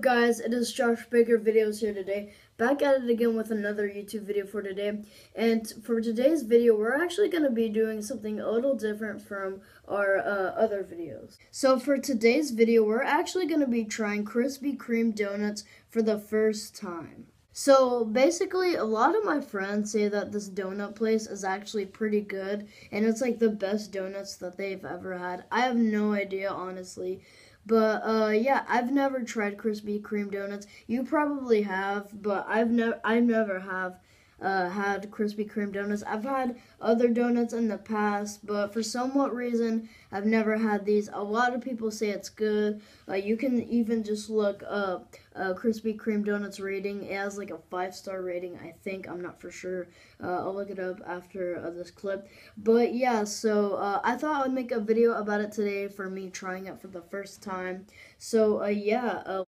guys? It is Josh Baker Videos here today. Back at it again with another YouTube video for today. And for today's video, we're actually going to be doing something a little different from our uh, other videos. So for today's video, we're actually going to be trying Krispy Kreme donuts for the first time. So basically, a lot of my friends say that this donut place is actually pretty good, and it's like the best donuts that they've ever had. I have no idea, honestly. But uh, yeah, I've never tried Krispy Kreme donuts. You probably have, but I've never, I never have uh, had Krispy Kreme donuts. I've had other donuts in the past, but for somewhat reason, I've never had these. A lot of people say it's good. Uh, you can even just look up uh, Krispy Kreme donuts rating. It has like a five star rating, I think. I'm not for sure. Uh, I'll look it up after uh, this clip. But yeah, so uh, I thought I would make a video about it today for me trying it for the first time. So yeah.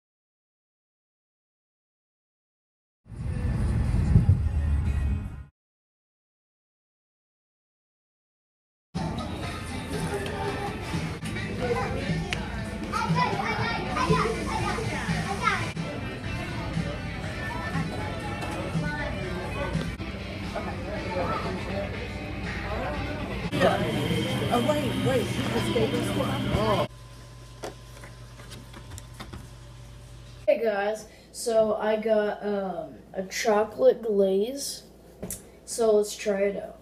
Oh, wait, wait? Hey guys, so I got um, a chocolate glaze. So let's try it out.